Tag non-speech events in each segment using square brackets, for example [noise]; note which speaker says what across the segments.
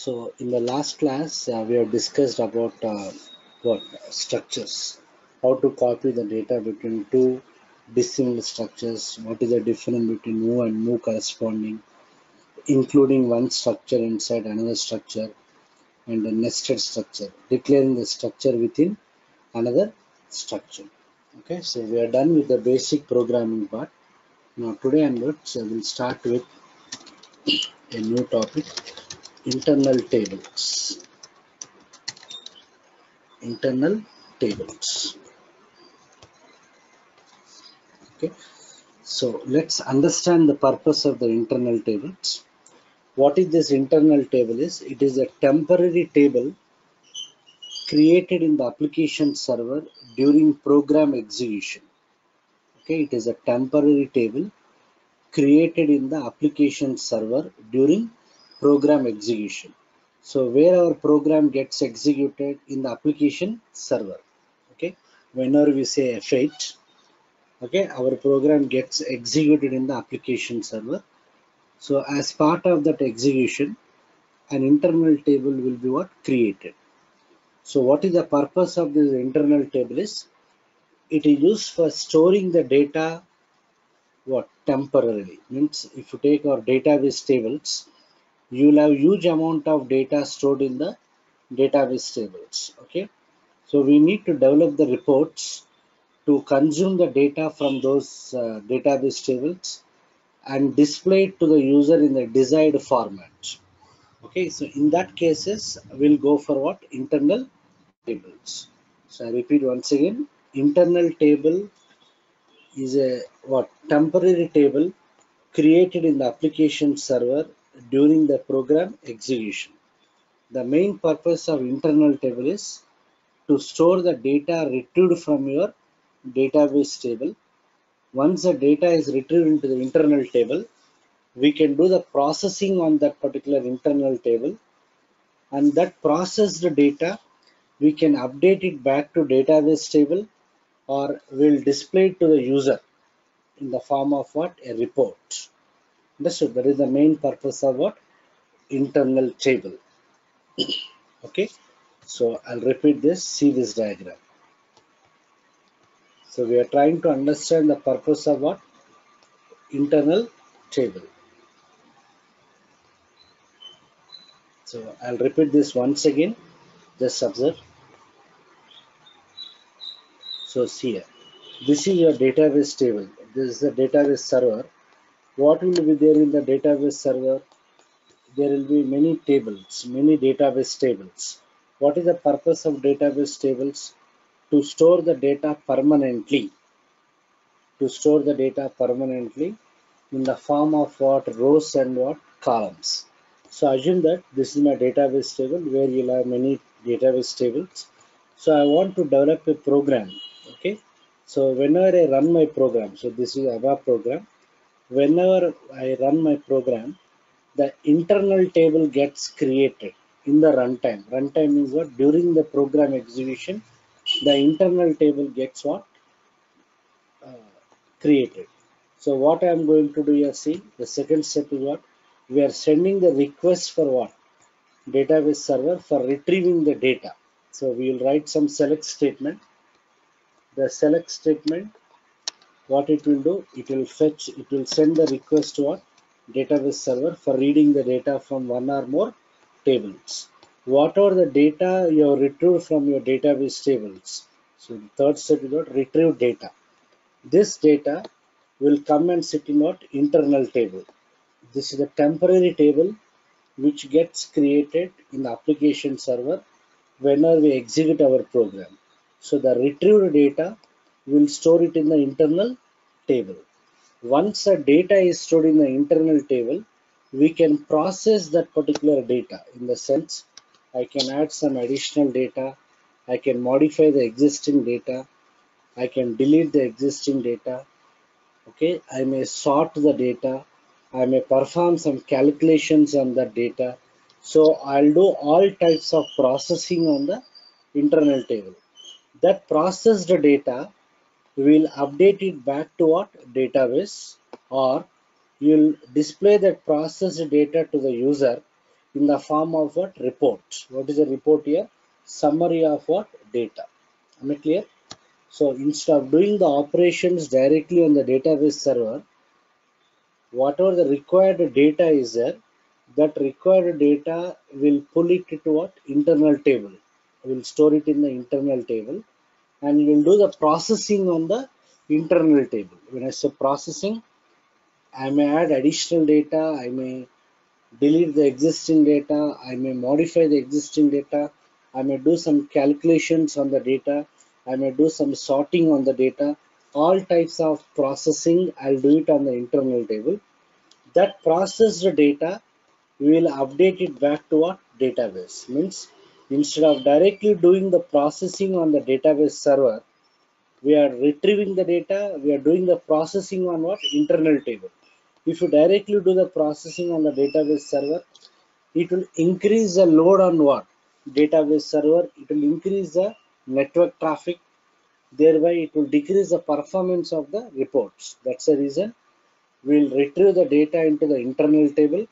Speaker 1: So in the last class, uh, we have discussed about uh, what? Structures, how to copy the data between two dissimilar structures, what is the difference between move and move corresponding, including one structure inside another structure, and a nested structure, declaring the structure within another structure. Okay, so we are done with the basic programming part. Now today onwards, I will start with a new topic internal tables. Internal tables. Okay. So let's understand the purpose of the internal tables. What is this internal table is? It is a temporary table created in the application server during program execution. Okay it is a temporary table created in the application server during program execution. So where our program gets executed in the application server. Okay, whenever we say F8, okay, our program gets executed in the application server. So as part of that execution, an internal table will be what created. So what is the purpose of this internal table is it is used for storing the data what temporarily means if you take our database tables you will have huge amount of data stored in the database tables okay? So we need to develop the reports to consume the data from those uh, database tables and display it to the user in the desired format okay? So in that cases we'll go for what? Internal tables. So i repeat once again internal table is a what? Temporary table created in the application server during the program execution. The main purpose of internal table is to store the data retrieved from your database table. Once the data is retrieved into the internal table, we can do the processing on that particular internal table and that processed data we can update it back to database table or will display it to the user in the form of what a report Understood? That is the main purpose of what? Internal table. [clears throat] okay. So I'll repeat this. See this diagram. So we are trying to understand the purpose of what? Internal table. So I'll repeat this once again. Just observe. So see here. This is your database table. This is the database server what will be there in the database server? There will be many tables many database tables. What is the purpose of database tables? To store the data permanently. To store the data permanently in the form of what? Rows and what? Columns. So assume that this is my database table where you'll have many database tables. So i want to develop a program okay? So whenever i run my program so this is ABAP program whenever I run my program, the internal table gets created in the runtime. Runtime means what? During the program execution, the internal table gets what? Uh, created. So what I am going to do here, see, the second step is what? We are sending the request for what? Database server for retrieving the data. So we will write some select statement. The select statement what it will do it will fetch it will send the request to a database server for reading the data from one or more tables. Whatever the data you have retrieved from your database tables? So the third step is what? Retrieve data. This data will come and sit in what? Internal table. This is a temporary table which gets created in the application server whenever we execute our program. So the retrieved data will store it in the internal table. Once the data is stored in the internal table, we can process that particular data in the sense I can add some additional data, I can modify the existing data, I can delete the existing data, okay, I may sort the data, I may perform some calculations on the data. So I'll do all types of processing on the internal table. That processed data will update it back to what database or you'll display that processed data to the user in the form of what report. What is a report here? Summary of what data. Am i clear? So instead of doing the operations directly on the database server whatever the required data is there that required data will pull it to what? Internal table. Will store it in the internal table and we will do the processing on the internal table. When i say processing i may add additional data i may delete the existing data i may modify the existing data i may do some calculations on the data i may do some sorting on the data. All types of processing i'll do it on the internal table. That processed data we will update it back to our database. Means instead of directly doing the processing on the database server we are retrieving the data we are doing the processing on what? Internal table. If you directly do the processing on the database server it will increase the load on what? Database server. It will increase the network traffic. Thereby it will decrease the performance of the reports. That's the reason. We'll retrieve the data into the internal table.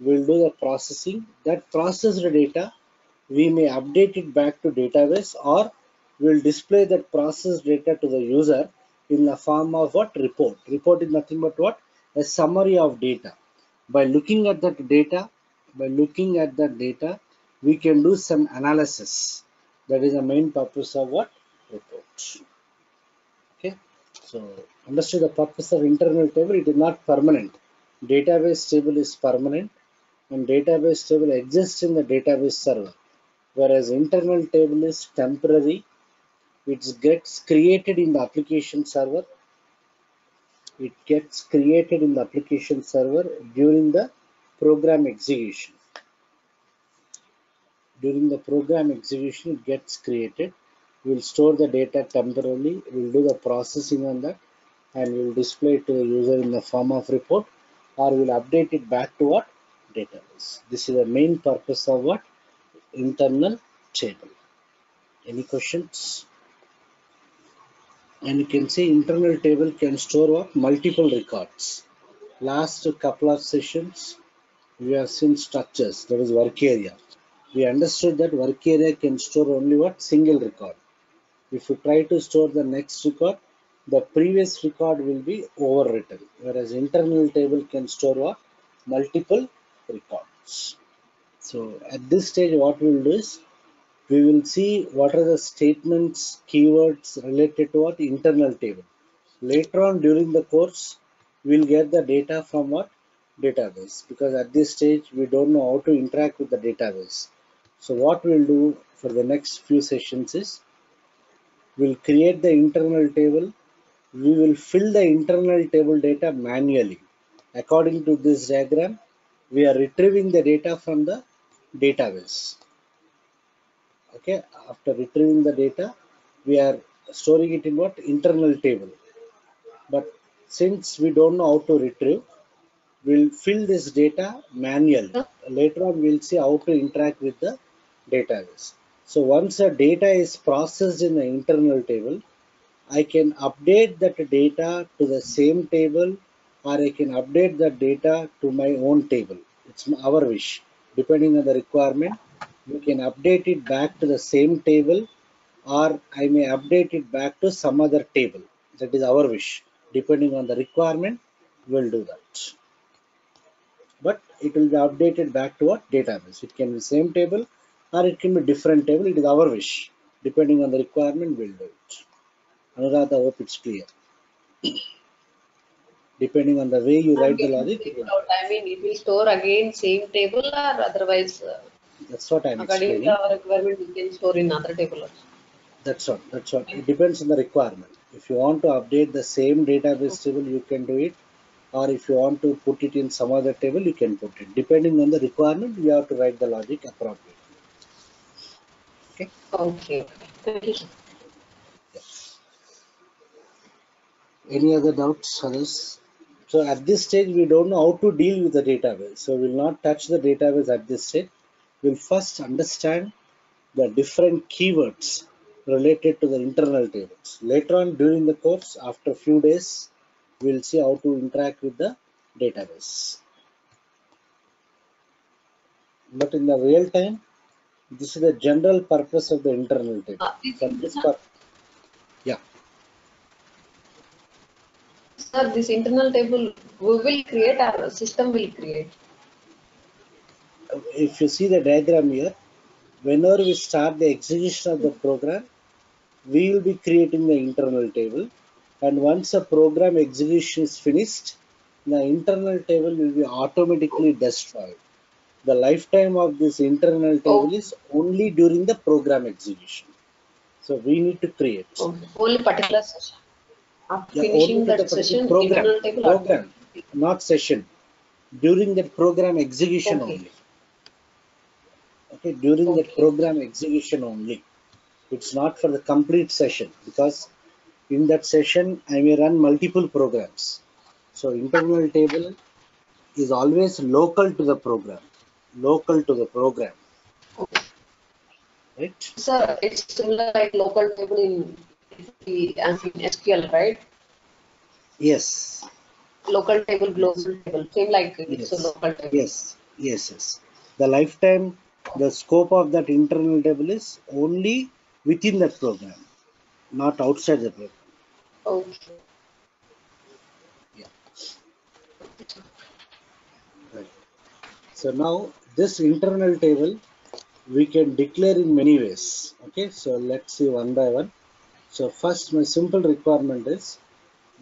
Speaker 1: We'll do the processing. That processed data we may update it back to database or we'll display that processed data to the user in the form of what? Report. Report is nothing but what? A summary of data. By looking at that data by looking at that data we can do some analysis. That is the main purpose of what? Report okay? So understood the purpose of internal table. It is not permanent. Database table is permanent. And database table exists in the database server whereas internal table is temporary. It gets created in the application server. It gets created in the application server during the program execution. During the program execution it gets created. We'll store the data temporarily. We'll do the processing on that and we'll display it to the user in the form of report or we'll update it back to what database. This is the main purpose of what internal table. Any questions? And you can see internal table can store what multiple records. Last couple of sessions we have seen structures that is work area. We understood that work area can store only what? Single record. If you try to store the next record the previous record will be overwritten whereas internal table can store what multiple records so at this stage what we will do is we will see what are the statements keywords related to what? Internal table. Later on during the course we'll get the data from what? Database. Because at this stage we don't know how to interact with the database. So what we'll do for the next few sessions is we'll create the internal table. We will fill the internal table data manually. According to this diagram we are retrieving the data from the database. Okay after retrieving the data we are storing it in what? Internal table. But since we don't know how to retrieve we'll fill this data manually. Later on we'll see how to interact with the database. So once the data is processed in the internal table i can update that data to the same table or i can update the data to my own table. It's our wish depending on the requirement you can update it back to the same table or I may update it back to some other table. That is our wish. Depending on the requirement, we'll do that. But it will be updated back to what database. It can be same table or it can be different table. It is our wish. Depending on the requirement, we'll do it. Anuradha, hope it's clear. Depending on the way you write the logic.
Speaker 2: I mean, it will store again same table or otherwise uh,
Speaker 1: That's what I'm
Speaker 2: according
Speaker 1: explaining.
Speaker 2: to our requirement we can store in other table also.
Speaker 1: That's what. That's what. It depends on the requirement. If you want to update the same database table, you can do it. Or if you want to put it in some other table, you can put it. Depending on the requirement, you have to write the logic appropriately.
Speaker 2: Okay. okay. Thank you.
Speaker 1: Any other doubts, others? So at this stage, we don't know how to deal with the database. So we'll not touch the database at this stage. We'll first understand the different keywords related to the internal tables. Later on during the course, after a few days, we'll see how to interact with the database. but in the real time this is the general purpose of the internal table
Speaker 2: Uh,
Speaker 1: for this pur-
Speaker 2: Sir, this internal table we will create our system will create.
Speaker 1: if you see the diagram here whenever we start the execution of the program we will be creating the internal table and once the program execution is finished the internal table will be automatically destroyed the lifetime of this internal table is only during the program execution so we need to create
Speaker 2: Okay. Only particular session. After
Speaker 1: Yeah,
Speaker 2: finishing that
Speaker 1: the
Speaker 2: session,
Speaker 1: program, program, not session. During that program execution
Speaker 2: Okay.
Speaker 1: only. Okay, during that program execution only. It's not for the complete session because in that session I may run multiple programs. So internal table is always local to the program, local to the program,
Speaker 2: Okay.
Speaker 1: right?
Speaker 2: Sir, it's similar like local table in the I mean SQL, right?
Speaker 1: Yes,
Speaker 2: Local table, global table, same like it's a local table.
Speaker 1: yes, yes, yes. The lifetime, the scope of that internal table is only within that program, not outside the program.
Speaker 2: Okay.
Speaker 1: Yeah. Right. So now this internal table we can declare in many ways. Okay, so let's see one by one. So first my simple requirement is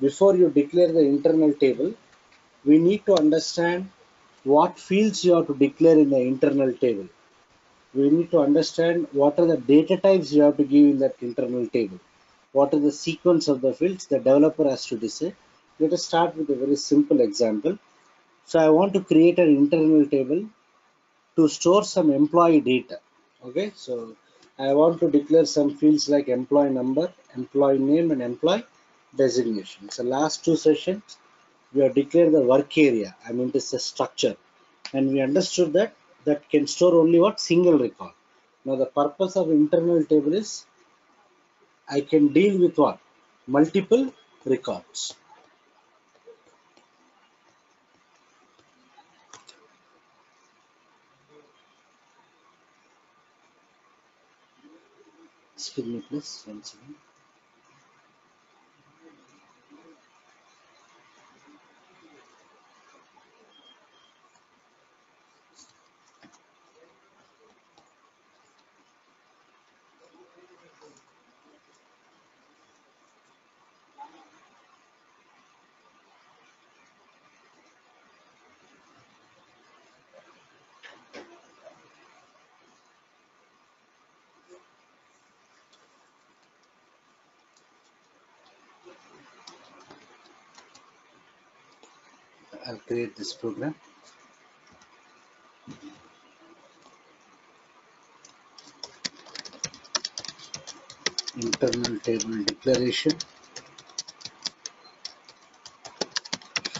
Speaker 1: before you declare the internal table, we need to understand what fields you have to declare in the internal table. We need to understand what are the data types you have to give in that internal table. What are the sequence of the fields the developer has to decide. Let us start with a very simple example. So I want to create an internal table to store some employee data. Okay, so I want to declare some fields like employee number, employee name, and employee designation. So last two sessions we have declared the work area. I mean, it's a structure, and we understood that that can store only what single record. Now the purpose of internal table is I can deal with what multiple records. Excuse me, please. One second. I'll create this program. Internal table declaration,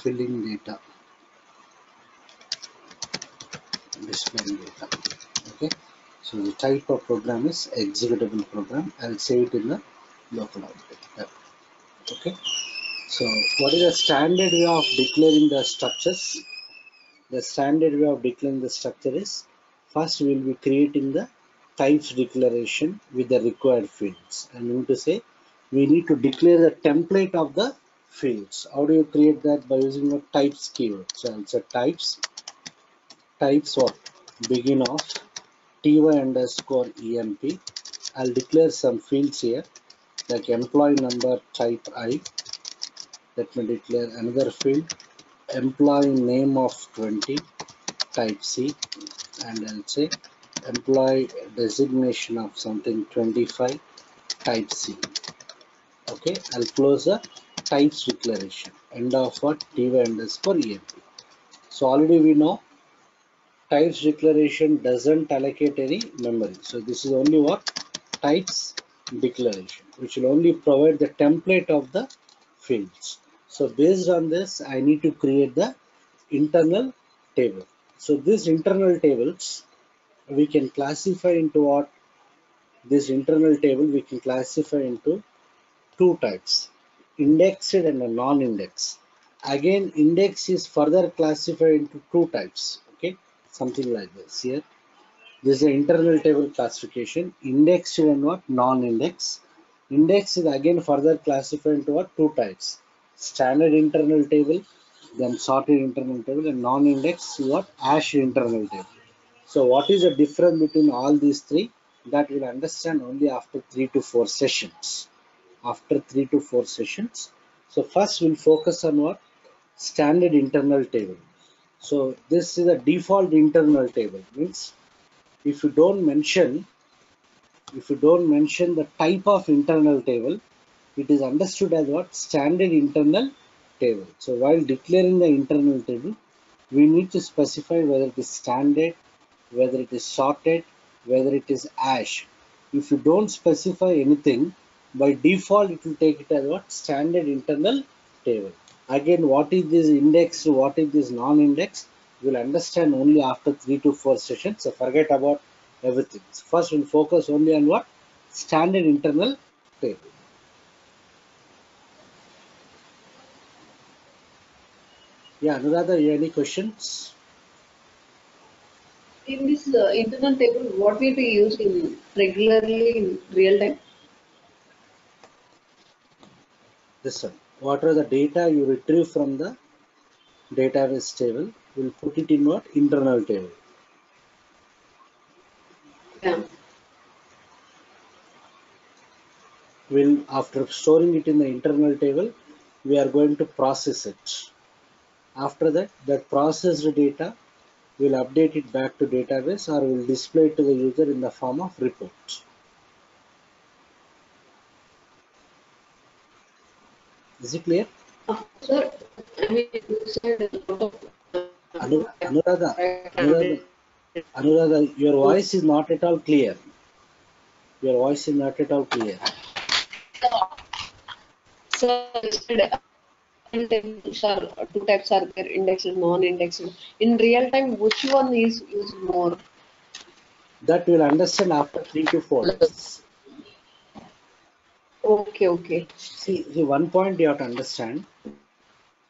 Speaker 1: filling data, displaying data. Okay, so the type of program is executable program. I'll save it in the local output. Okay, so what is the standard way of declaring the structures? The standard way of declaring the structure is first we will be creating the types declaration with the required fields. I mean to say we need to declare the template of the fields. How do you create that? By using the types keyword. So I'll say types, types what? Begin of ty underscore emp. I'll declare some fields here like employee number type i. Let me declare another field employee name of 20 type c and I'll say employee designation of something 25 type C. Okay, I'll close the types declaration. End of what ty underscore emp. So already we know types declaration doesn't allocate any memory. So this is only what types declaration, which will only provide the template of the fields. So based on this, I need to create the internal table. So these internal tables we can classify into what this internal table we can classify into two types indexed and a non-index again index is further classified into two types okay something like this here This is the internal table classification. Indexed and what? Non-index. Index is again further classified into what? Two types. Standard internal table, then sorted internal table, and non-index what? Hash internal table. So what is the difference between all these three? That we'll understand only after three to four sessions. After three to four sessions. So first we'll focus on what? Standard internal table. So this is a default internal table. Means if you don't mention, if you don't mention the type of internal table, it is understood as what? Standard internal table. So while declaring the internal table, we need to specify whether it is standard, whether it is sorted, whether it is hash. If you don't specify anything, by default it will take it as what? Standard internal table. Again, what is this index, what is this non-index? you'll understand only after three to four sessions. So forget about everything. So first we'll focus only on what? Standard internal table. Yeah, Anuradha, you any questions?
Speaker 2: In this uh, internal table, what will be used in regularly in real time?
Speaker 1: This one. What are the data you retrieve from the database table? We'll put it in what? Internal table.
Speaker 2: Yeah.
Speaker 1: We'll, after storing it in the internal table, we are going to process it. After that, that processed data, we'll update it back to database or we'll display it to the user in the form of report. Is it clear?
Speaker 2: Uh, sir, I mean, you said a lot of. uh,
Speaker 1: Anu- Anuradha, Anuradha, Anuradha, your voice is not at all clear. Your voice is not at all clear.
Speaker 2: So, are two types are there, indexed, non-indexed. In real time, which one is used more?
Speaker 1: That we'll understand after three to four days.
Speaker 2: Okay, okay.
Speaker 1: See, see, one point you have to understand.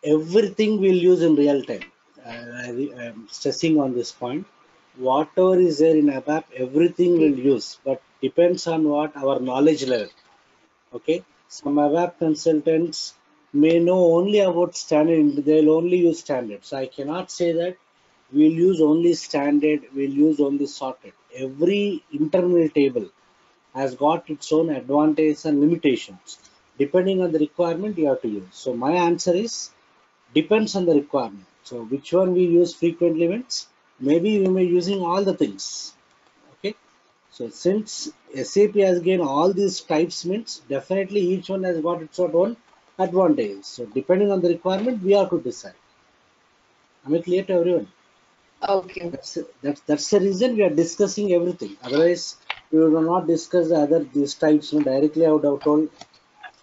Speaker 1: Everything we'll use in real time. Uh, I, am stressing on this point. Whatever is there in ABAP, everything we'll use, but depends on what our knowledge level. Okay, some ABAP consultants may know only about standard. They'll only use standard. So I cannot say that we'll use only standard. We'll use only sorted. Every internal table has got its own advantages and limitations. Depending on the requirement, you have to use. So my answer is depends on the requirement. So which one we use frequently means maybe we may using all the things. Okay. So since SAP has gained all these types means definitely each one has got its own advantage. So depending on the requirement, we have to decide. Am I clear to everyone?
Speaker 2: Okay.
Speaker 1: That's that's that's the reason we are discussing everything. Otherwise, we will not discuss the other these types. You know, directly, I would have told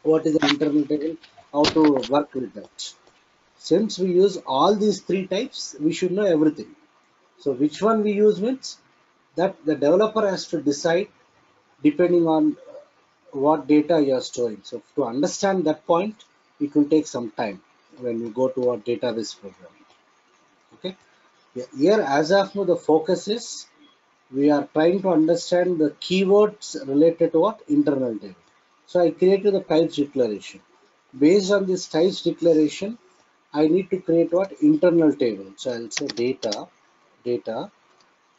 Speaker 1: what is the internal table, how to work with that. Since we use all these three types, we should know everything. So which one we use means that the developer has to decide depending on what data you are storing. So to understand that point, it will take some time when we go to our database program. Okay. Here, as of now, the focus is we are trying to understand the keywords related to what internal table. So I created the types declaration. Based on this types declaration, I need to create what internal table. So I'll say data, data.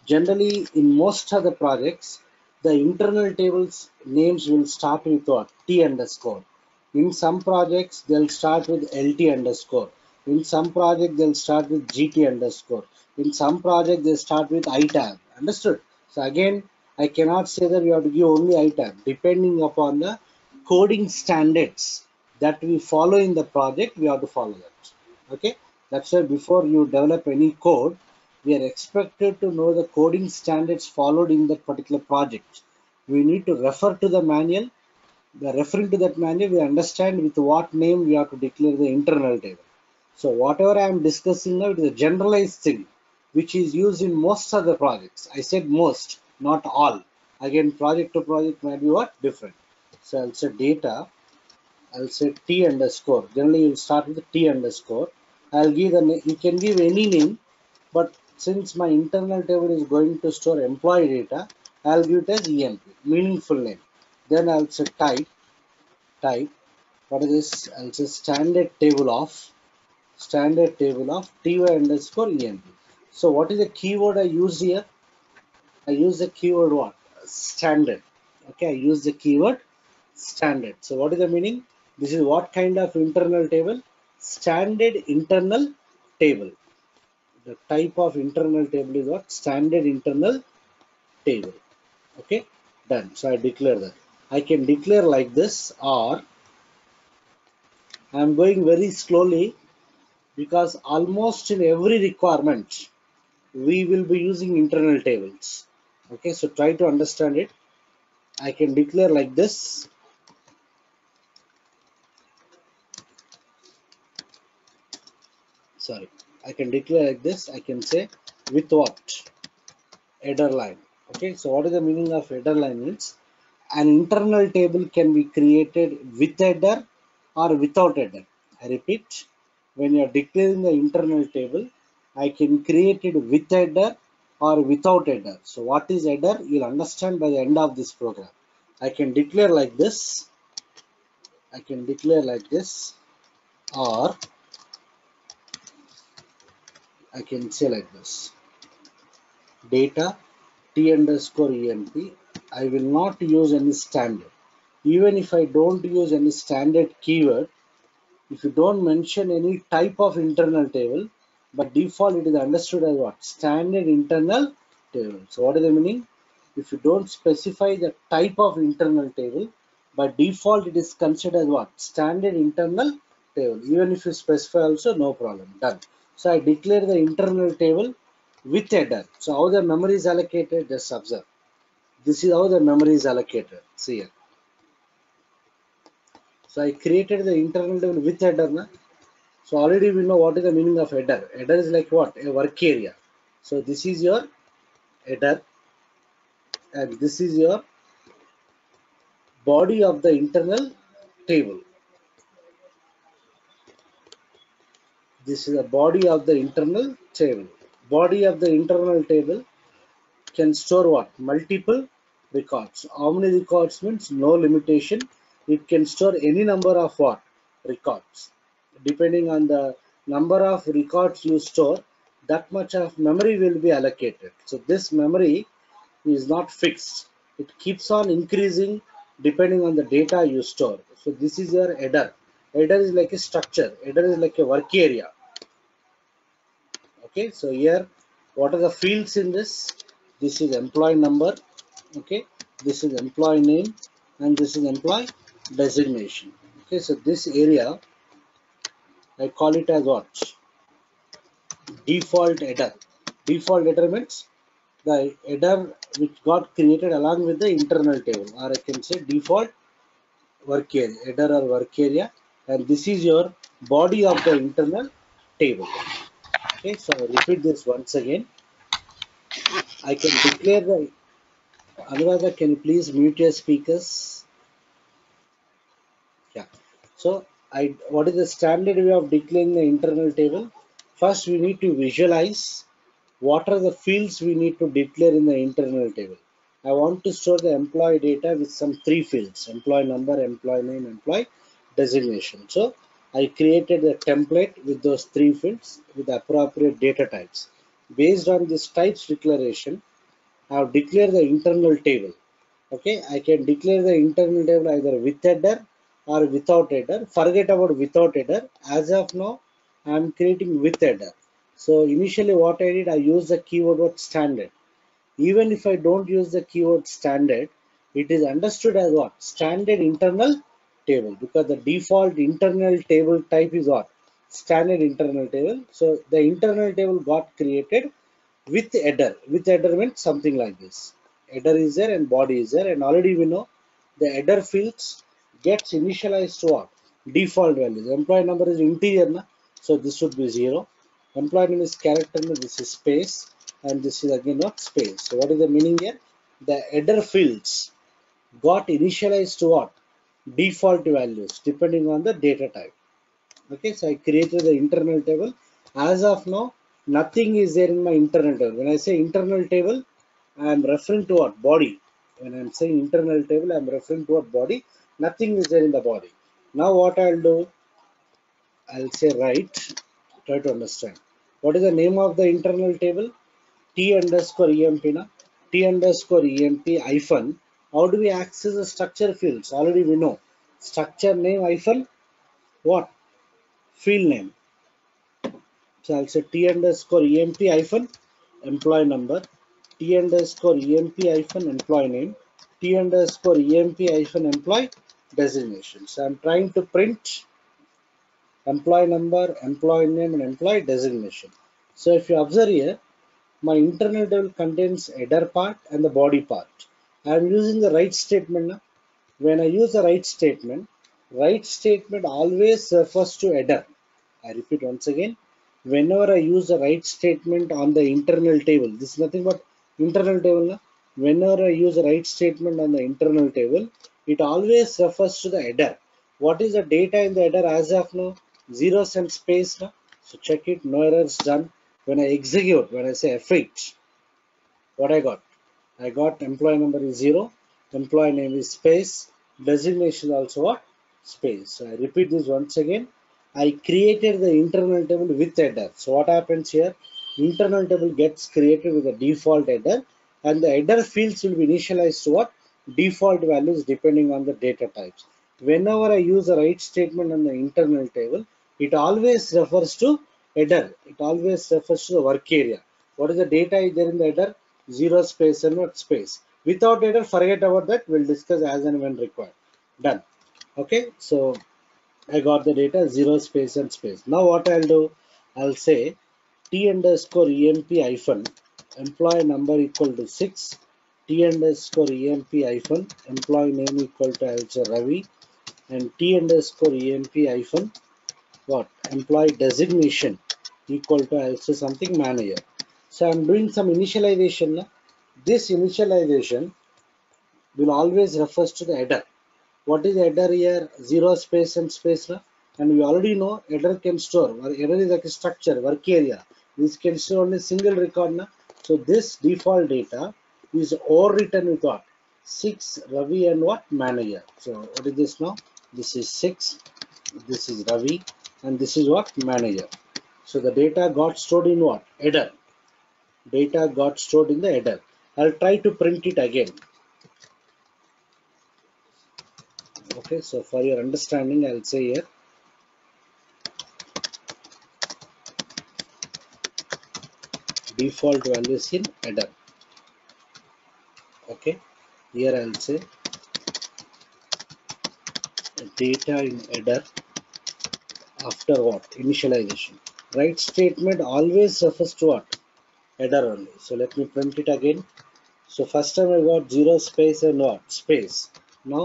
Speaker 1: Generally, in most of the projects, the internal tables names will start with what? T underscore. In some projects, they'll start with LT underscore. In some project, they'll start with GT underscore. In some project, they start with ITAB. Understood? So again, I cannot say that you have to give only ITAB. Depending upon the coding standards that we follow in the project, we have to follow that. Okay? That's why before you develop any code, we are expected to know the coding standards followed in that particular project. We need to refer to the manual. By referring to that manual, we understand with what name we have to declare the internal table. So whatever I am discussing now, it is a generalized thing, which is used in most of the projects. I said most, not all. Again, project to project might be what different. So I'll say data. I'll say t underscore. Generally, you'll start with t underscore. I'll give the name. You can give any name, but since my internal table is going to store employee data, I'll give it as EMP, meaningful name. Then I'll say type, type, what is this? I'll say standard table of, standard table of ty underscore EMP. So what is the keyword I use here? I use the keyword what? Standard. Okay, I use the keyword standard. So what is the meaning? This is what kind of internal table? Standard internal table. The type of internal table is what? Standard internal table. Okay, done. So I declare that. I can declare like this or I'm going very slowly because almost in every requirement we will be using internal tables. Okay, so try to understand it. I can declare like this sorry I can declare like this I can say with what header line. Okay so what is the meaning of header line means? An internal table can be created with header or without header. I repeat when you are declaring the internal table I can create it with header or without header. So what is header? You'll understand by the end of this program. I can declare like this. I can declare like this or I can say like this. Data t underscore emp I will not use any standard. Even if I don't use any standard keyword if you don't mention any type of internal table but default it is understood as what? Standard internal table. So what is the meaning? If you don't specify the type of internal table by default it is considered as what? Standard internal table. Even if you specify also no problem. Done so I declare the internal table with header. So how the memory is allocated, just observe. This is how the memory is allocated. See here. So I created the internal table with header. Na? So already we know what is the meaning of header. Header is like what? A work area. So this is your header and this is your body of the internal table. This is the body of the internal table. Body of the internal table can store what? Multiple records. How many records means? No limitation. It can store any number of what? Records. Depending on the number of records you store that much of memory will be allocated. So this memory is not fixed. It keeps on increasing depending on the data you store. So this is your header header is like a structure. Header is like a work area. Okay so here what are the fields in this? This is employee number. Okay this is employee name and this is employee designation. Okay so this area i call it as what? Default header. Default header means the header which got created along with the internal table or i can say default work area header or work area and this is your body of the internal table. Okay so I repeat this once again. I can declare the Anuradha can you please mute your speakers? Yeah. So I what is the standard way of declaring the internal table? First we need to visualize what are the fields we need to declare in the internal table. I want to store the employee data with some three fields. Employee number employee name employee designation. So I created a template with those three fields with appropriate data types. Based on this types declaration I have declared the internal table. Okay I can declare the internal table either with header or without header. Forget about without header. As of now I am creating with header. So initially what I did I used the keyword word standard. Even if I don't use the keyword standard it is understood as what? Standard internal table because the default internal table type is what? Standard internal table. So the internal table got created with header. With header means something like this. Header is there and body is there and already we know the header fields gets initialized to what? Default values. Employee number is integer na? so this should be zero. Employee name is character this is space and this is again not space. So what is the meaning here? The header fields got initialized to what default values depending on the data type okay so i created the internal table as of now nothing is there in my internal table. When I say internal table, I am referring to what? Body. When I am saying internal table, I am referring to what? Body. Nothing is there in the body. Now what I'll do, I'll say write, try to understand. What is the name of the internal table? T underscore EMP na? T underscore EMP hyphen. How do we access the structure fields? Already we know. Structure name hyphen what? Field name. So I'll say T underscore EMP hyphen employee number. T underscore EMP hyphen employee name. T underscore EMP hyphen employee designation. So I'm trying to print employee number, employee name, and employee designation. So if you observe here, my internal table contains header part and the body part. I am using the write statement. When I use the write statement, write statement always refers to header. I repeat once again. Whenever I use the write statement on the internal table, this is nothing but internal table. Whenever I use the write statement on the internal table, it always refers to the header. What is the data in the header as of now? Zeros and space. So check it, no errors done. When I execute, when I say F8, what I got? I got employee number is zero, employee name is space, designation also what? Space. So I repeat this once again. I created the internal table with header. So what happens here? Internal table gets created with a default header and the header fields will be initialized to what? Default values depending on the data types. Whenever I use a write statement on the internal table, it always refers to header. It always refers to the work area. What is the data there in the header? Zero space and what space. Without header, forget about that. We'll discuss as and when required. Done. Okay. So I got the data zero space and space. Now what I'll do? I'll say t underscore emp hyphen employee number equal to 6 t underscore emp hyphen employee name equal to I'll Ravi and t underscore emp hyphen what employee designation equal to I'll say something manager. So I'm doing some initialization. This initialization will always refers to the header. What is header here? Zero space and space. And we already know header can store. or Header is like a structure, work area. This can store only single record. So this default data is overwritten with what? 6 Ravi and what? Manager. So what is this now? This is 6. This is Ravi and this is what manager so the data got stored in what header data got stored in the header. I'll try to print it again. Okay so for your understanding i'll say here. Default values in header. Okay here i'll say data in header after what? Initialization. Write statement always refers to what header only. So let me print it again. So first time i got zero space and what? Space. Now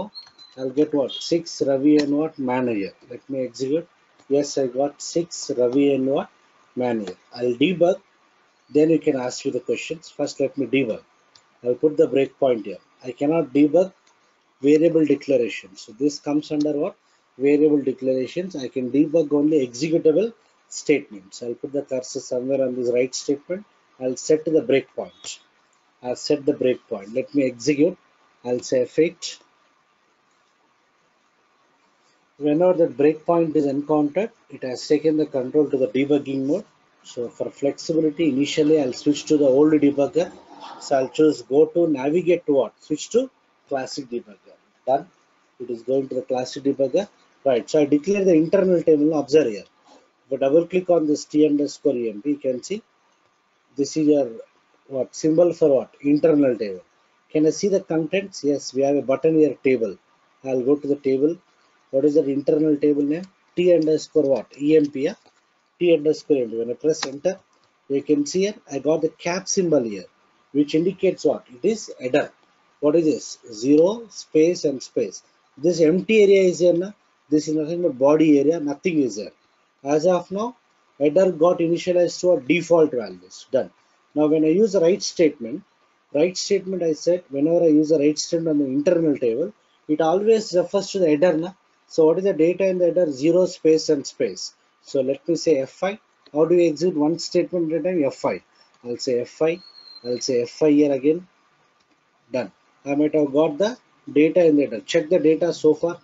Speaker 1: i'll get what? Six ravi and what? Manager. Let me execute. Yes i got six ravi and what? Manager. I'll debug. Then you can ask you the questions. First let me debug. I'll put the breakpoint here. I cannot debug variable declaration so this comes under what? Variable declarations, I can debug only executable statements. I'll put the cursor somewhere on this write statement. I'll set the breakpoint. I'll set the breakpoint. Let me execute. I'll say F8. Whenever the breakpoint is encountered, it has taken the control to the debugging mode. So for flexibility, initially I'll switch to the old debugger. So I'll choose go to navigate to what? Switch to classic debugger. Done. It is going to the classic debugger. Right, so I declare the internal table, observe here. If I double click on this T underscore EMP, you can see this is your what symbol for what? Internal table. Can I see the contents? Yes, we have a button here, table. I'll go to the table. What is the internal table name? T underscore what? EMP, yeah? T underscore EMP. When I press enter, you can see here, I got the cap symbol here, which indicates what? It is header. What is this? Zero, space and space. This empty area is here now this is nothing but body area nothing is there as of now header got initialized to a default values done now when i use the write statement write statement i said whenever i use a write statement on the internal table it always refers to the header na? so what is the data in the header zero space and space so let me say f5 How do we execute one statement at a time? F5. I'll say F5. I'll say F5 here again. Done. I might have got the data in the header. Check the data so far.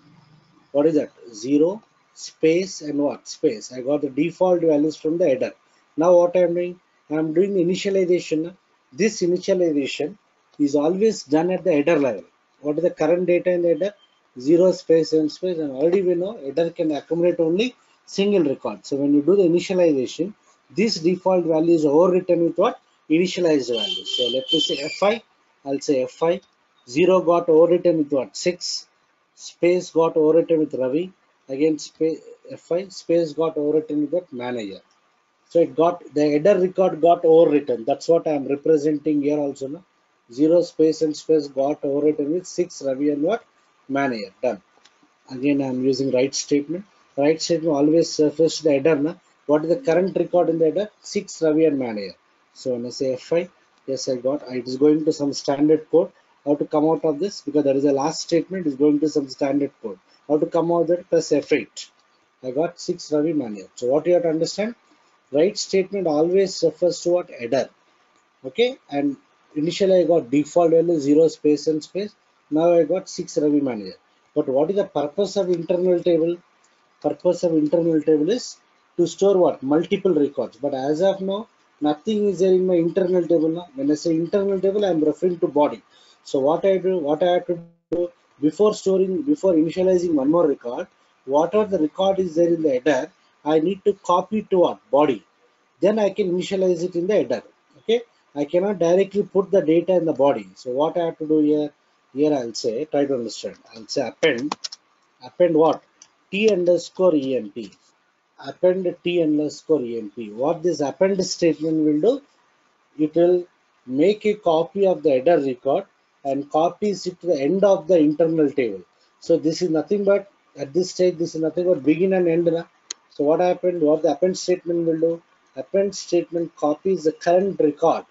Speaker 1: What is that? Zero, space, and what? Space. I got the default values from the header. Now what I am doing? I am doing initialization. This initialization is always done at the header level. What is the current data in the header? Zero space and space. And already we know header can accumulate only single record. So when you do the initialization, this default value is overwritten with what? Initialized value. So let me say F5. I'll say F5. 0 got overwritten with what? 6. Space got overwritten with Ravi. Again space F5. Space got overwritten with? Manager. So it got the header record got overwritten. That's what I am representing here also. No? 0 space and space got overwritten with 6 Ravi and what? Manager. Done. Again I am using write statement. Write statement always to the header. Na? What is the current record in the header? 6 Ravi and Manager. So when I say F5, yes I got uh, it is going to some standard code how to come out of this because there is a last statement is going to some standard code how to come out that press f8 i got 6 ravi manager so what you have to understand write statement always refers to what? Header okay? And initially i got default value 0 space and space. Now i got 6 ravi manager but what is the purpose of internal table? Purpose of internal table is to store what? Multiple records. But as of now nothing is there in my internal table now when i say internal table i am referring to body. So what i do what i have to do before storing before initializing one more record whatever the record is there in the header i need to copy to what body. Then i can initialize it in the header okay? I cannot directly put the data in the body. So what i have to do here here i'll say try to understand. I'll say append. Append what? T underscore emp append t underscore emp what this append statement will do it will make a copy of the header record and copies it to the end of the internal table. So this is nothing but at this stage this is nothing but begin and end so what happened what the append statement will do? Append statement copies the current record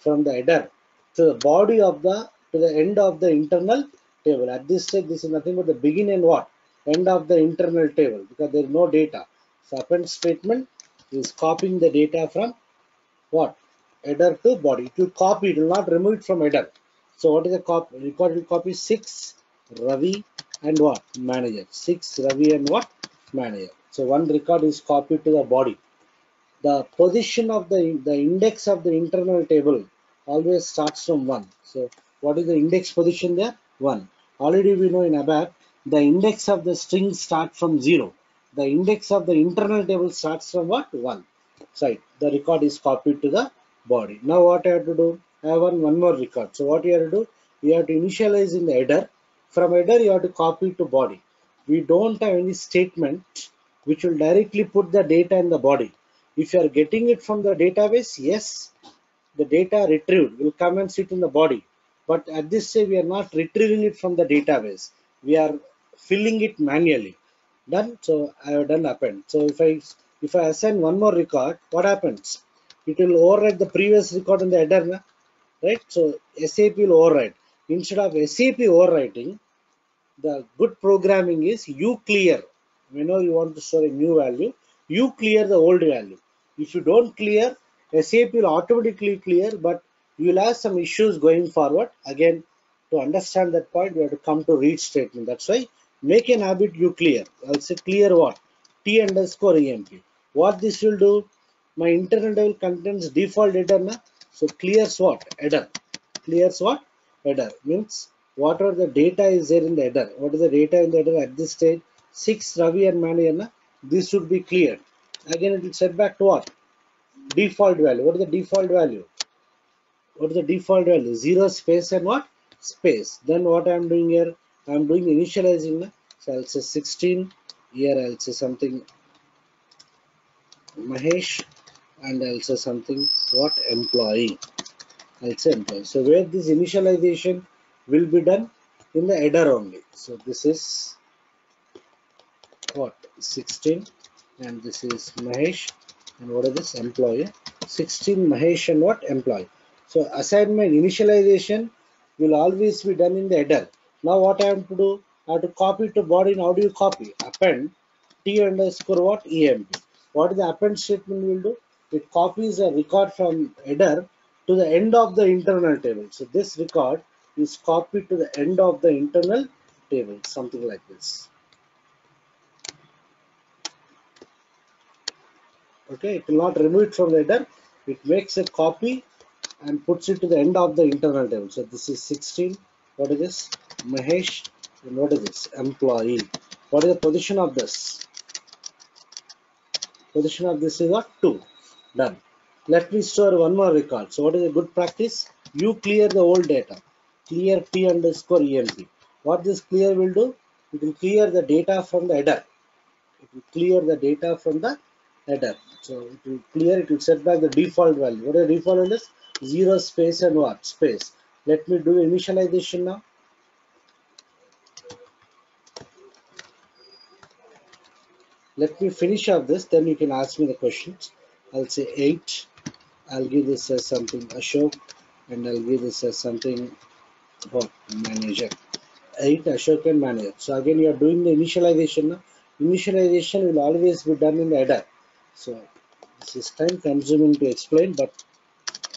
Speaker 1: from the header to the body of the to the end of the internal table. At this stage this is nothing but the begin and what? End of the internal table because there is no data. So append statement is copying the data from what? Header to body. It will copy it will not remove it from header so what is the copy record will copy? 6 ravi and what? Manager. 6 ravi and what? Manager. So one record is copied to the body. The position of the the index of the internal table always starts from 1 so what is the index position there? 1 already we know in abap the index of the string starts from 0 the index of the internal table starts from what? 1 so the record is copied to the body. Now what i have to do have one, one more record. So what you have to do you have to initialize in the header. From header you have to copy to body. We don't have any statement which will directly put the data in the body. If you are getting it from the database yes the data retrieved will come and sit in the body. But at this stage we are not retrieving it from the database. We are filling it manually. Done. So i have done append. So if i if i assign one more record what happens? It will overwrite the previous record in the header? Right? So sap will overwrite instead of sap overwriting the good programming is you clear whenever you want to store a new value. You clear the old value. If you don't clear sap will automatically clear but you will have some issues going forward. Again to understand that point we have to come to read statement. That's why make an habit you clear. I'll say clear what? T underscore emp what this will do? My internal contains default data. na? So clears what? Header. Clears what? Header. Means what are the data is there in the header what is the data in the header at this stage? 6 ravi and manager na? this should be cleared again it will set back to what? Default value. What is the default value? What is the default value? Zero space and what? Space. Then what i am doing here? I am doing initializing. So i'll say 16 here i'll say something. Mahesh and i'll say something what employee? I'll say employee. So where this initialization will be done? In the header only. So this is what? 16 and this is mahesh. And what is this? Employee. 16 mahesh and what? Employee. So assignment initialization will always be done in the header. Now what i have to do? I have to copy to body how do you copy. Append t underscore what? Emp What the append statement will do? It copies a record from header to the end of the internal table. So this record is copied to the end of the internal table, something like this. Okay, it will not remove it from the header. It makes a copy and puts it to the end of the internal table. So this is 16. What is this? Mahesh. And what is this? Employee. What is the position of this? Position of this is what? 2. Done. Let me store one more record. So what is a good practice? You clear the old data. Clear T underscore EMP. What this clear will do? It will clear the data from the header. It will clear the data from the header. So it will clear, it will set back the default value. What is the default value? Zero space and what? Space. Let me do initialization now. Let me finish up this, then you can ask me the questions. I'll say 8. I'll give this as something Ashok and I'll give this as something what manager. 8 Ashok and manager. So again you are doing the initialization. Initialization will always be done in header. So this is time consuming to explain but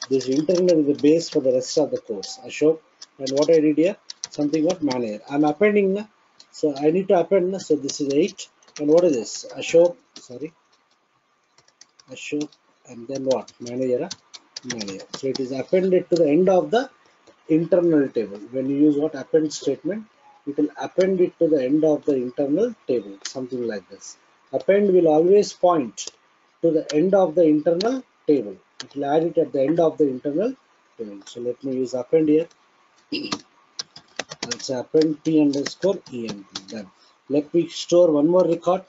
Speaker 1: this internal is the base for the rest of the course. Ashok and what I did here something what manager. I'm appending. So I need to append. So this is 8 and what is this ashok sorry ashok and then what? Manager ah? manager. So it is appended to the end of the internal table. When you use what? Append statement it will append it to the end of the internal table. Something like this. Append will always point to the end of the internal table. It will add it at the end of the internal table. So let me use append here. Let's append t underscore emp done. Let me store one more record.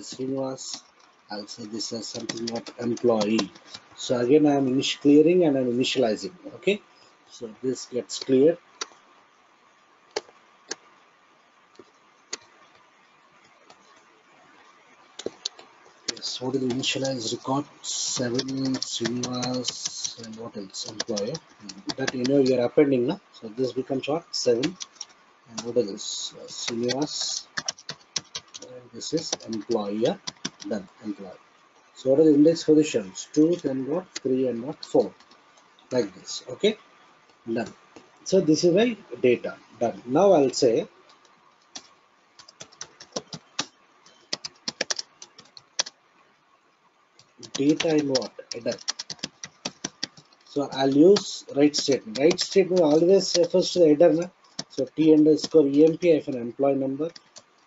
Speaker 1: Srinivas. I'll say this is something not employee. So again, I am clearing and I'm initializing. Okay. So this gets cleared. Yes, what is the initialize record? Seven Srinivas and what else? Employer. That you know you're appending now. So this becomes what? Seven. And what this? Uh, Srinivas. This is employer. Done. Employee. So what are the index positions? Two, then what? Three and what? Four. Like this. Okay. Done. So this is my data. Done. Now I'll say data in what header so i'll use write statement write statement always refers to the header na? so t underscore emp hyphen employee number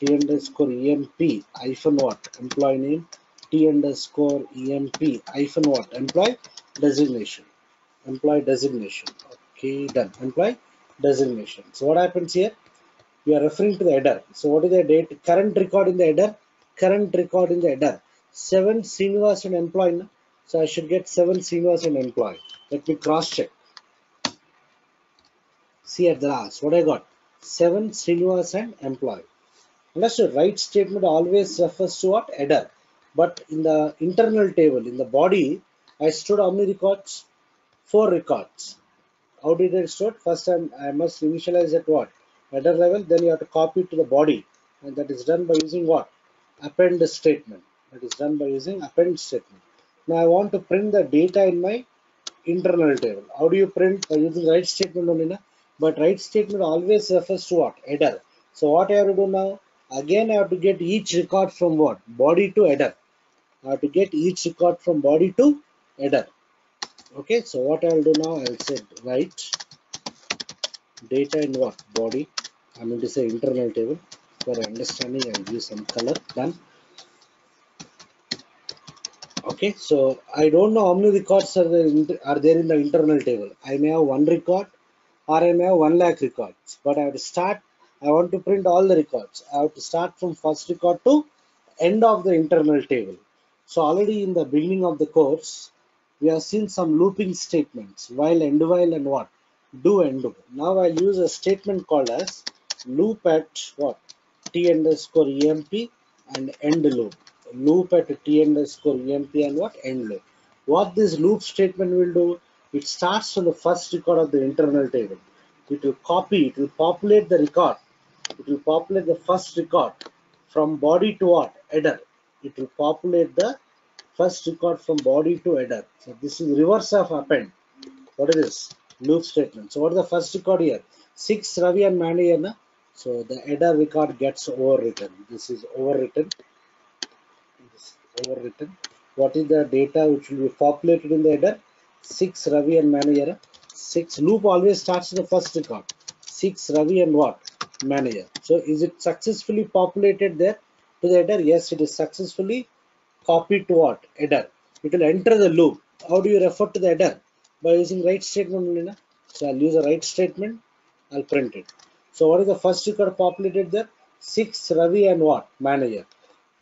Speaker 1: underscore emp hyphen what? Employee name t underscore emp hyphen what? Employee designation. Employee designation. Okay done. Employee designation. So what happens here? You are referring to the header. So what is the date? Current record in the header. Current record in the header. 7 Srinivas and employee. So I should get 7 Srinivas and employee. Let me cross check. See at the last, what I got? 7 Srinivas and employee. Understood? Write statement always refers to what? Header. But in the internal table, in the body, I stored how many records? 4 records. How did I store? First time I must initialize at what? Header level, then you have to copy it to the body. And that is done by using what? Append statement that is done by using append statement. Now I want to print the data in my internal table. How do you print? By using write statement only. Na? But write statement always refers to what? Header. So what I have to do now? Again I have to get each record from what? Body to header. I have to get each record from body to header. Okay, so what I'll do now, I'll say write data in what? Body. I'm going to say internal table. For understanding, I'll use some color. Done okay so i don't know how many records are there, in, are there in the internal table i may have one record or i may have one lakh records but i have to start i want to print all the records. I have to start from first record to end of the internal table. So already in the beginning of the course we have seen some looping statements while end while and what? Do and do. Now i'll use a statement called as loop at what? T underscore emp and end loop. Loop at t underscore emp and what? End loop. What this loop statement will do, it starts from the first record of the internal table. it will copy, it will populate the record. It will populate the first record from body to what? Header. It will populate the first record from body to header. So this is reverse of append. What is this? Loop statement. So what is the first record here? 6 Ravi and Manager. Na? So the header record gets overwritten. This is overwritten. This is overwritten. What is the data which will be populated in the header? 6 Ravi and Manager. 6 loop always starts the first record. 6 Ravi and what? Manager. So is it successfully populated there to the header? Yes, it is successfully copied to what? Header. It will enter the loop. How do you refer to the header? By using write statement only. So I'll use a write statement. I'll print it. So what is the first record populated there? 6 Ravi and what? Manager.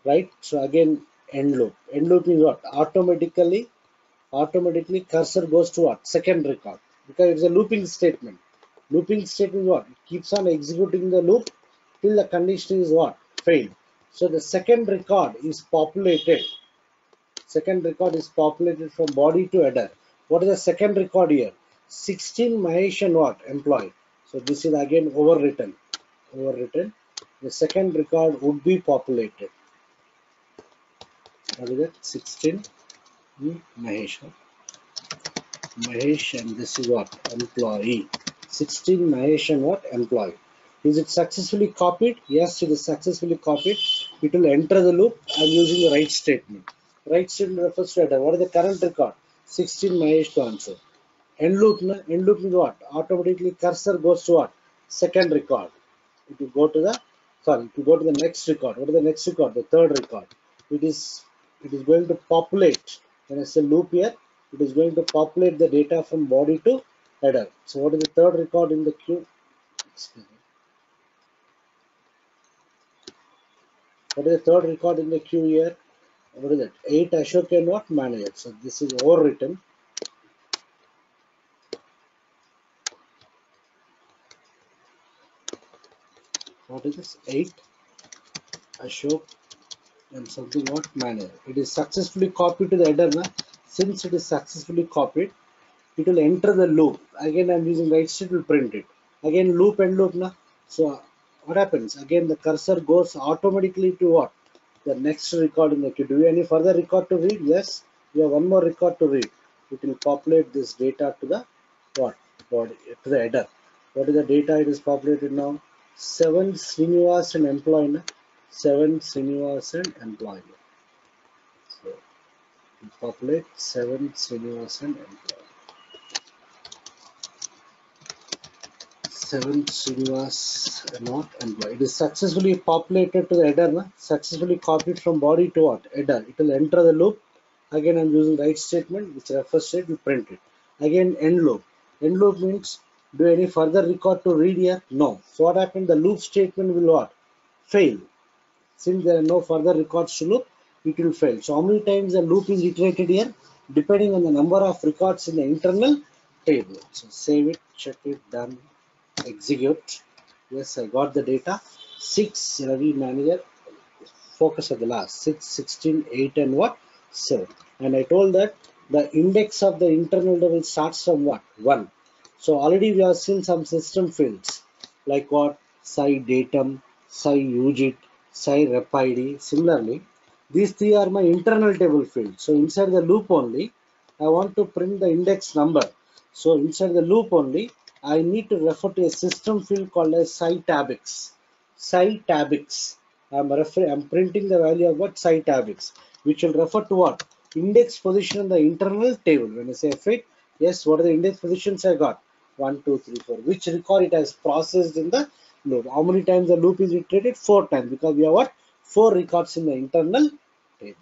Speaker 1: Right? So again end loop. End loop means what? Automatically, automatically cursor goes to what? Second record. Because it's a looping statement. Looping statement is what? It keeps on executing the loop till the condition is what? Failed. So the second record is populated. Second record is populated from body to header. What is the second record here? 16 Mahesh and what? Employee. So this is again overwritten. Overwritten. The second record would be populated. What is it? 16 hmm, Mahesh. Mahesh and this is what? Employee. 16 Mahesh and what? Employee. Is it successfully copied? Yes, it is successfully copied. It will enter the loop. I'm using the write statement. Write statement refers to header. What is the current record? 16 Mahesh to answer. End loop, na? end loop is what? Automatically cursor goes to what? Second record. It will go to the, sorry, will go to the next record. What is the next record? The third record. It is, it is going to populate. When I say loop here, it is going to populate the data from body to header. So what is the third record in the queue? What is the third record in the queue here? What is it? 8 Ashok cannot manage Manager. So this is overwritten. What is this? 8 Ashok and something what? Manager. It is successfully copied to the header. Since it is successfully copied, it will enter the loop. Again, I'm using write state will print it. Again, loop and loop. Na? So what happens? Again, the cursor goes automatically to what? The next record in the queue. Do have any further record to read? Yes. We have one more record to read. It will populate this data to the what? Body, to the header. What is the data it is populated now? 7 Srinivas and employee. 7 Srinivas and employee. So, populate 7 Srinivas and employee. 7 Srinivas not employee. It is successfully populated to the header, na? successfully copied from body to what? Header. It will enter the loop. Again, I'm using write statement, which refers to it, print it. Again, end loop. End loop means do any further record to read here? No. So what happened? The loop statement will what? Fail. Since there are no further records to loop, it will fail. So how many times the loop is iterated here? Depending on the number of records in the internal table. So save it, check it, done, execute. Yes, I got the data. 6 Ravi manager. Focus at the last. 6, 16, 8 and what? 7. And I told that the index of the internal table starts from what? 1. So already we have seen some system fields like what? sy-datum, psi UGIT, sy-repid. Similarly, these three are my internal table fields. So inside the loop only, I want to print the index number. So inside the loop only, I need to refer to a system field called as sy-tabix. sy-tabix. I'm referring, I'm printing the value of what sy-tabix, which will refer to what index position in the internal table. When I say fit, yes, what are the index positions I got? One, two, three, four. Which record it has processed in the loop? How many times the loop is iterated? Four times because we have what four records in the internal table.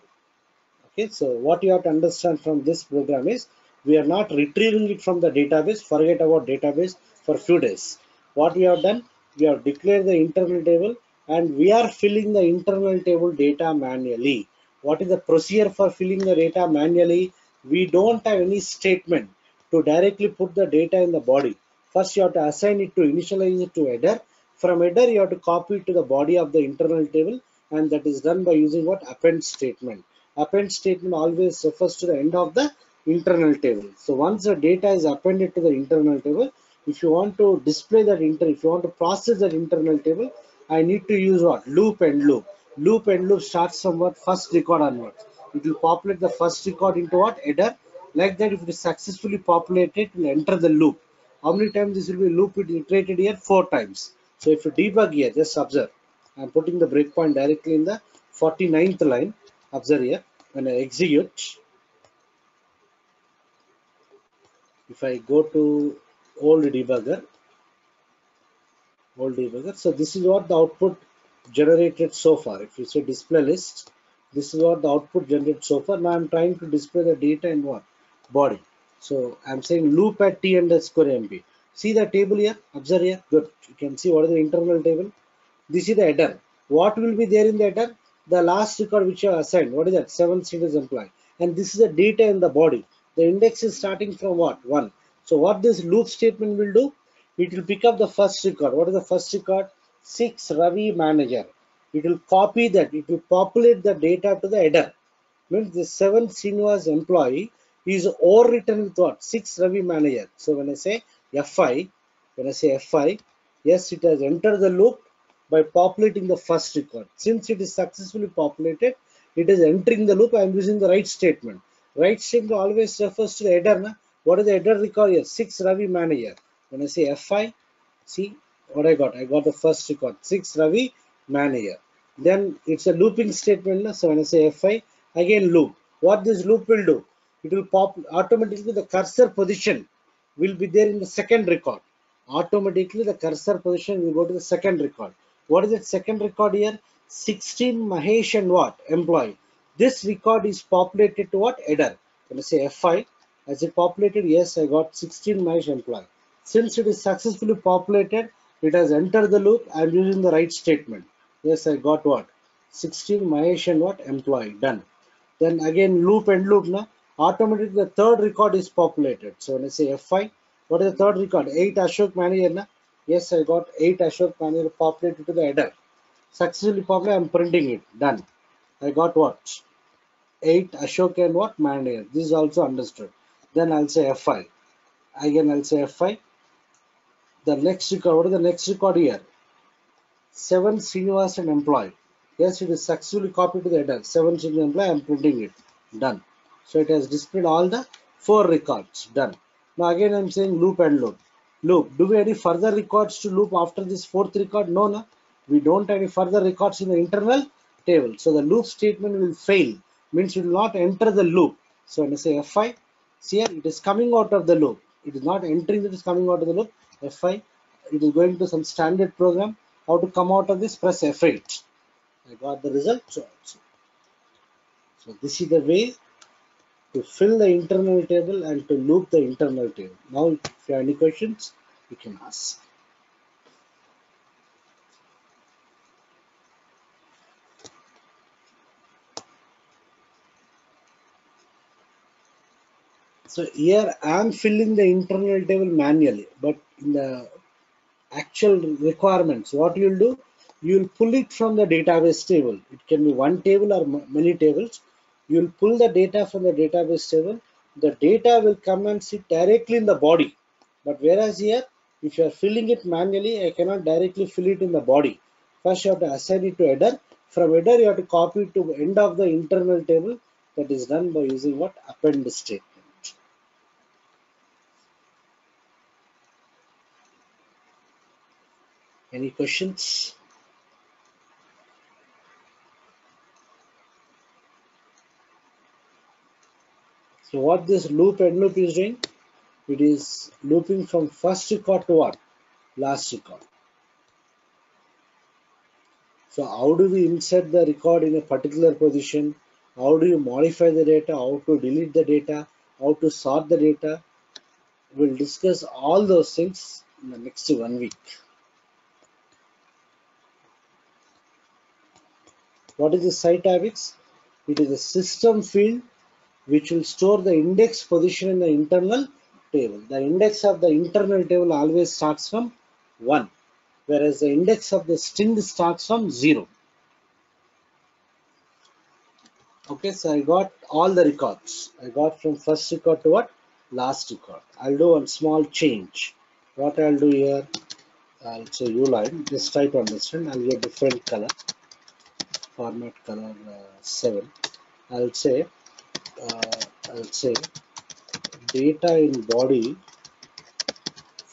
Speaker 1: Okay, so what you have to understand from this program is we are not retrieving it from the database. Forget about database for few days. What we have done, we have declared the internal table and we are filling the internal table data manually. What is the procedure for filling the data manually? We don't have any statement to directly put the data in the body. First, you have to assign it to initialize it to header. From header, you have to copy it to the body of the internal table, and that is done by using what append statement. Append statement always refers to the end of the internal table. So once the data is appended to the internal table, if you want to display that inter, if you want to process that internal table, I need to use what? Loop and loop. Loop and loop starts from what? First record onwards. It will populate the first record into what? Header. Like that, if it is successfully populated, it will enter the loop. How many times this will be loop iterated here? Four times. So if you debug here, just observe. I'm putting the breakpoint directly in the 49th line. Observe here. When I execute, if I go to old debugger, old debugger. So this is what the output generated so far. If you say display list, this is what the output generated so far. Now I'm trying to display the data in what? Body. So I'm saying loop at t underscore emp. See the table here? Observe here. Good. You can see what is the internal table. This is the header. What will be there in the header? The last record which you assigned. What is that? Seven Srinivas employee. And this is the data in the body. The index is starting from what? One. So what this loop statement will do? It will pick up the first record. What is the first record? Six Ravi manager. It will copy that. It will populate the data to the header. Means the seven Srinivas employee is overwritten with what? Six Ravi manager. So when I say F5, when I say F5, yes, it has entered the loop by populating the first record. Since it is successfully populated, it is entering the loop. I am using the write statement. Write statement always refers to the header. Na? What is the header record here? 6 Ravi manager. When I say F5, see what I got? I got the first record, 6 Ravi manager. Then it's a looping statement. Na? So when I say F5, again loop. What this loop will do? It will pop automatically the cursor position will be there in the second record. Automatically the cursor position will go to the second record. What is that second record here? 16 Mahesh and what? Employee. This record is populated to what? Header. I say F5, as it populated, yes, I got 16 Mahesh employee. Since it is successfully populated, it has entered the loop. I am using the write statement. Yes, I got what? 16 Mahesh and what? Employee. Done. Then again loop and loop. Na? Automatically the third record is populated. So when I say F5, what is the third record? 8 Ashok manager. Na? Yes, I got 8 Ashok manager populated to the header. Successfully populated, I'm printing it. Done. I got what? 8 Ashok and what? Manager. This is also understood. Then I'll say F5. Again, I'll say F5. The next record, what is the next record here? 7 Srinivas and employee. Yes, it is successfully copied to the header. 7 Srinivas employee, I'm printing it. Done. So it has displayed all the four records. Done. Now again, I'm saying loop and loop. Loop. Do we have any further records to loop after this fourth record? No, no. We don't have any further records in the internal table. So the loop statement will fail. Means it will not enter the loop. So when I say F5, see here, it is coming out of the loop. It is not entering, it is coming out of the loop. F5, it is going to some standard program. How to come out of this? Press F8. I got the result. So, so this is the way to fill the internal table and to loop the internal table. Now, if you have any questions, you can ask. So here I am filling the internal table manually, but in the actual requirements, what you will do, you will pull it from the database table. It can be one table or many tables. You will pull the data from the database table. The data will come and sit directly in the body. But whereas here, if you are filling it manually, I cannot directly fill it in the body. First, you have to assign it to header. From header, you have to copy it to end of the internal table. That is done by using what append statement. Any questions? So what this loop and loop is doing? It is looping from first record to what? Last record. So how do we insert the record in a particular position? How do you modify the data? How to delete the data? How to sort the data? We'll discuss all those things in the next one week. What is the site It is a system field which will store the index position in the internal table. The index of the internal table always starts from 1, whereas the index of the string starts from 0. Okay, so I got all the records. I got from first record to what? Last record. I'll do one small change. what I'll do here, I'll say uline, just try to understand, I'll get different color, format color uh, 7. I'll say, uh, I'll say data in body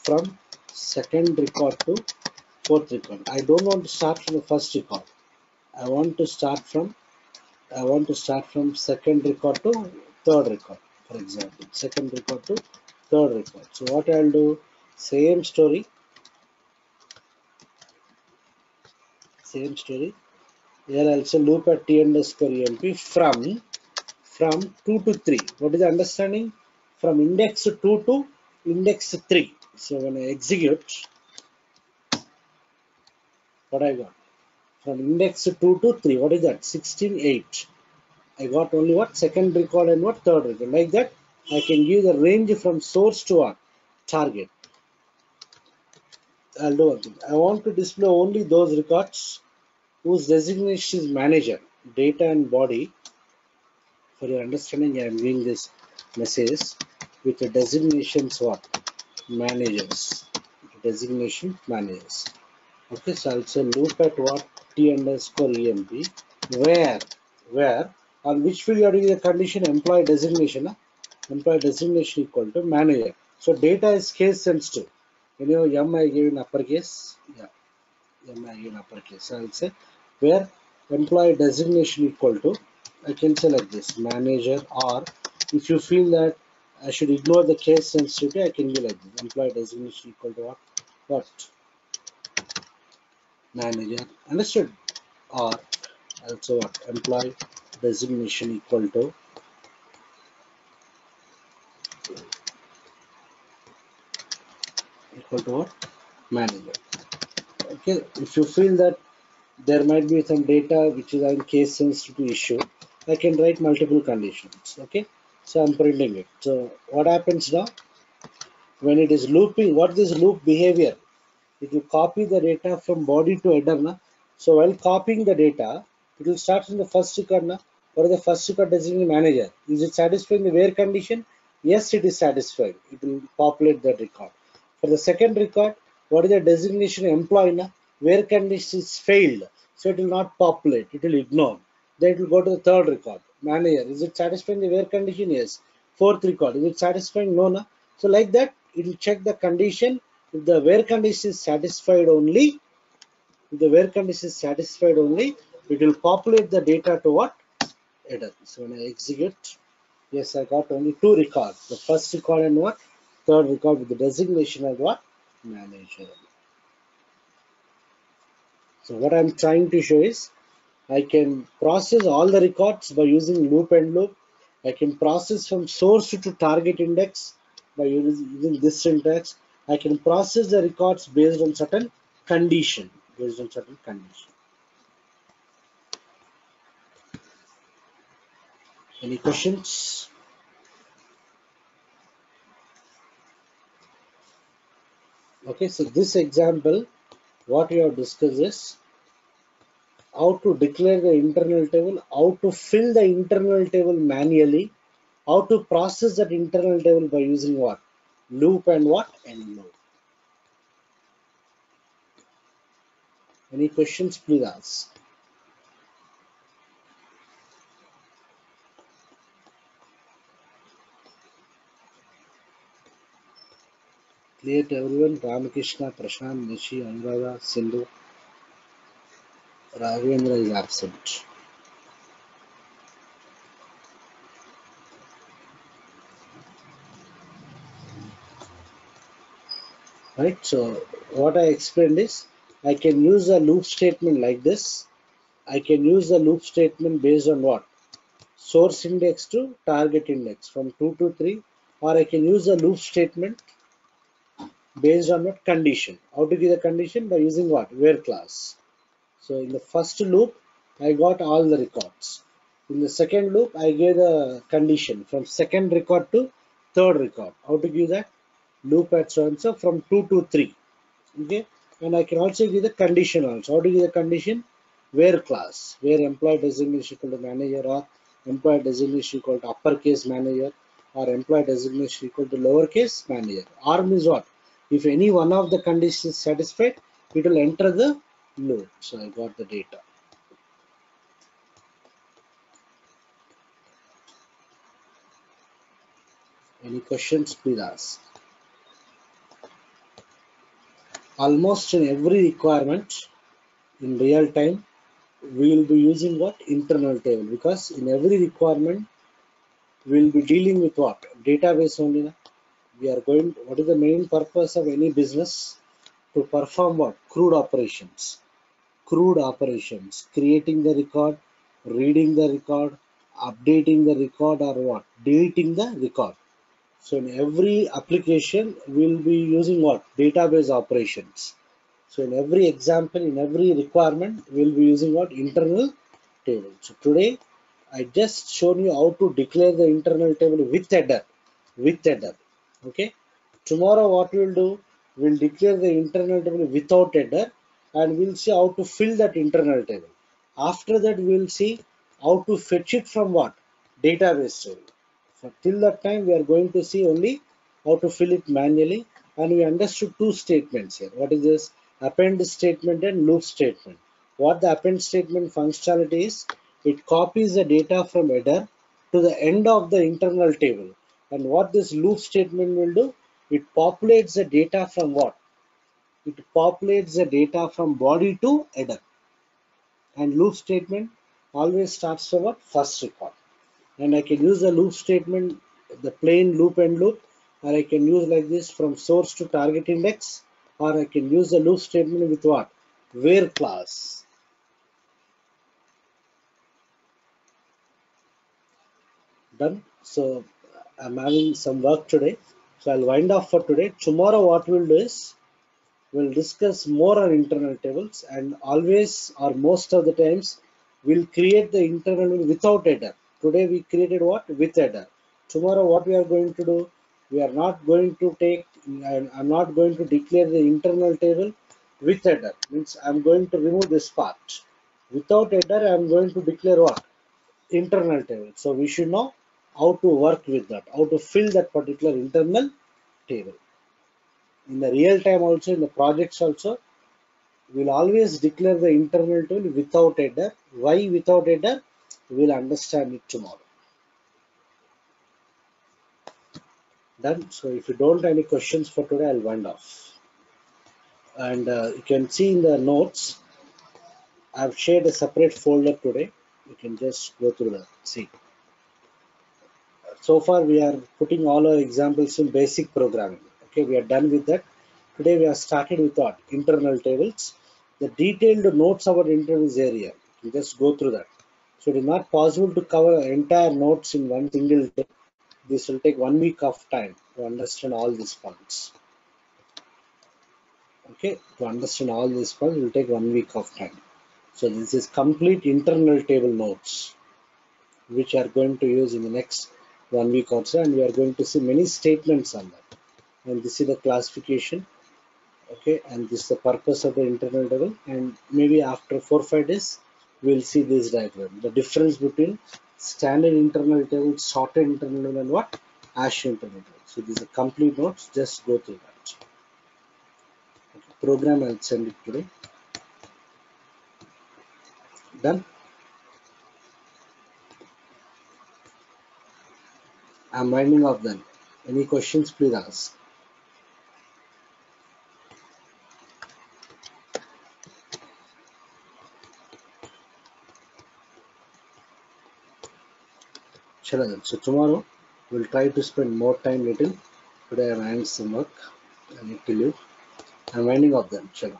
Speaker 1: from second record to fourth record. I don't want to start from the first record. I want to start from I want to start from second record to third record, for example. Second record to third record. So what I'll do, same story, same story. Here say loop at t underscore emp from from 2 to 3. What is the understanding? From index 2 to index 3. So when I execute, what I got? From index 2 to 3, what is that? 16, 8. I got only what? Second record and what? Third record. Like that, I can give the range from source to what? Target. I'll do thing. I want to display only those records whose designation is manager, data and body. For your understanding, I am giving this message with the designations what? Managers. Designation managers. Okay, so I'll say loop at what? T underscore EMP. Where? Where? On which field you are doing the condition employee designation? Huh? Employee designation equal to manager. So data is case sensitive. You know, M I gave in uppercase. Yeah. M I gave in uppercase. So I'll say where employee designation equal to I can like this manager or if you feel that I should ignore the case sensitivity I can be like this employee designation equal to what? What? Manager understood? Or also what? Employee designation equal to equal to what? Manager. Okay if you feel that there might be some data which is in case sensitive issue. I can write multiple conditions okay? So I'm printing it. So what happens now? When it is looping what is loop behavior? It will copy the data from body to header na? so while copying the data it will start from the first record na? what is the first record designated manager. Is it satisfying the where condition? Yes it is satisfied it will populate that record. For the second record what is the designation employee na? Where condition is failed? So it will not populate it will ignore then it will go to the third record. Manager is it satisfying the where condition? Yes. Fourth record is it satisfying? No na? so like that it will check the condition. If the where condition is satisfied only if the where condition is satisfied only it will populate the data to what? Header. So when i execute yes i got only two records. The first record and what? Third record with the designation of what? Manager so what i'm trying to show is i can process all the records by using loop and loop i can process from source to target index by using this syntax I can process the records based on certain condition, based on certain condition. Any questions? Okay, so this example, what we have discussed is how to declare the internal table, how to fill the internal table manually, how to process that internal table by using what? loop and what and loop. Any questions, please ask. To everyone, Ramakrishna, Prashant, Nishi, Anuradha, Sindhu, Ravendra is absent. right so what i explained is i can use a loop statement like this i can use the loop statement based on what source index to target index from 2 to 3 or i can use a loop statement based on what condition. How to give the condition? By using what? Where class. So in the first loop i got all the records. In the second loop i gave the condition from second record to third record. How to give that? Loop at so and so from 2 to 3 okay? And I can also give the condition also. How to give the condition? Where class. Where employee designation equal to manager or employee designation equal to uppercase manager or employee designation equal to lowercase manager. Or means what If any one of the conditions satisfied, it will enter the loop. So I got the data. Any questions, please ask. Almost in every requirement in real time, we will be using what? Internal table because in every requirement, we will be dealing with what? Database only. We are going, what is the main purpose of any business? To perform what? CRUD operations. CRUD operations. Creating the record, reading the record, updating the record or what? Deleting the record. So in every application, we'll be using what? Database operations. So in every example, in every requirement, we'll be using what? Internal table. So today, I just shown you how to declare the internal table with header, with header. Okay. Tomorrow, what we'll do? We'll declare the internal table without header, and we'll see how to fill that internal table. After that, we'll see how to fetch it from what? Database table. So till that time, we are going to see only how to fill it manually, and we understood two statements here. What is this? Append statement and loop statement. What the append statement functionality is, it copies the data from header to the end of the internal table. And what this loop statement will do, it populates the data from what? It populates the data from body to header. And loop statement always starts from what? First record. And I can use the loop statement, the plain loop and loop, or I can use like this from source to target index, or I can use the loop statement with what? Where clause. Done. So I'm having some work today. So I'll wind off for today. Tomorrow what we'll do is we'll discuss more on internal tables and always or most of the times we'll create the internal without header. Today we created what? With header. Tomorrow what we are going to do? We are not going to take, I'm not going to declare the internal table with header. Means I'm going to remove this part. Without header, I'm going to declare what? Internal table. So we should know how to work with that, how to fill that particular internal table. In the real time also, in the projects also, we'll always declare the internal table without header. Why without header? We'll understand it tomorrow. Done. So if you don't have any questions for today, I'll wind off. And uh, you can see in the notes, I've shared a separate folder today. You can just go through that. See. So far, we are putting all our examples in basic programming. Okay, we are done with that. Today, we have started with what? Internal tables. The detailed notes about internals area. You just go through that. So it is not possible to cover entire notes in one single day. This will take one week of time to understand all these points. Okay, to understand all these points will take one week of time. So this is complete internal table notes, which are going to use in the next one week or so, and we are going to see many statements on that. And this is the classification. Okay, and this is the purpose of the internal level And maybe after four five days, we'll see this diagram. The difference between standard internal table, sorted internal table, and what hash internal table. So these are complete notes. Just go through that. Okay, program I'll send it today. Done. I'm winding off then. Any questions, please ask. So tomorrow we'll try to spend more time little. Today I'm having some work. I need to leave. I'm winding off then. Chalo.